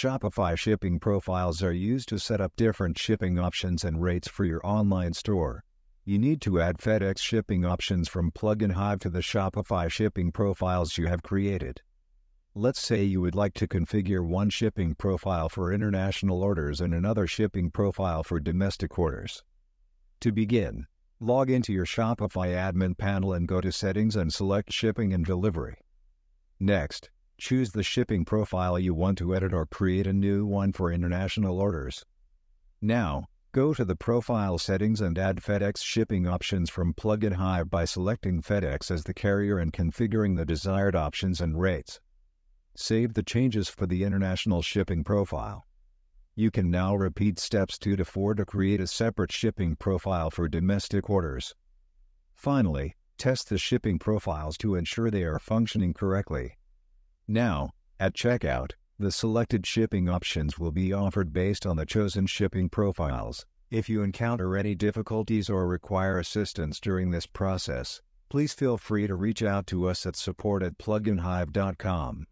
Shopify shipping profiles are used to set up different shipping options and rates for your online store. You need to add FedEx shipping options from PluginHive to the Shopify shipping profiles you have created. Let's say you would like to configure one shipping profile for international orders and another shipping profile for domestic orders. To begin, log into your Shopify admin panel and go to Settings and select Shipping and Delivery. Next, choose the shipping profile you want to edit or create a new one for international orders. Now, go to the profile settings and add FedEx shipping options from PluginHive by selecting FedEx as the carrier and configuring the desired options and rates. Save the changes for the international shipping profile. You can now repeat steps 2 to 4 to create a separate shipping profile for domestic orders. Finally, test the shipping profiles to ensure they are functioning correctly. Now, at checkout, the selected shipping options will be offered based on the chosen shipping profiles. If you encounter any difficulties or require assistance during this process, please feel free to reach out to us at support at pluginhive.com.